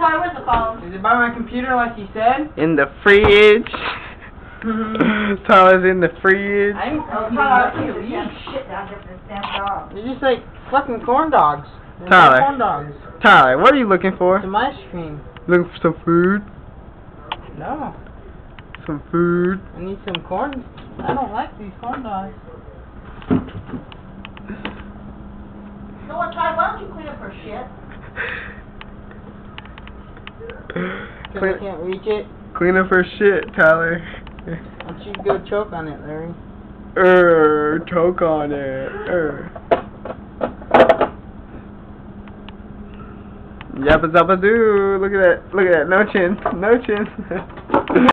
Tyler, where's the phone? Is it by my computer like you said? In the fridge. Tyler's in the fridge. I ain't Oh, Tyler, Tyler, you shit down here for this damn dog. They're just like fucking corn dogs. They're Tyler. corn dogs. Tyler, what are you looking for? Some ice cream. Looking for some food? No. Some food? I need some corn. I don't like these corn dogs. You know what, Tyler, why don't you clean up her shit? Because I clean, can't reach it. clean up her shit, Tyler. Why don't you go choke on it, Larry? Er, choke on it. Er. Yappa zappa doo. Look at that. Look at that. No chin. No chin.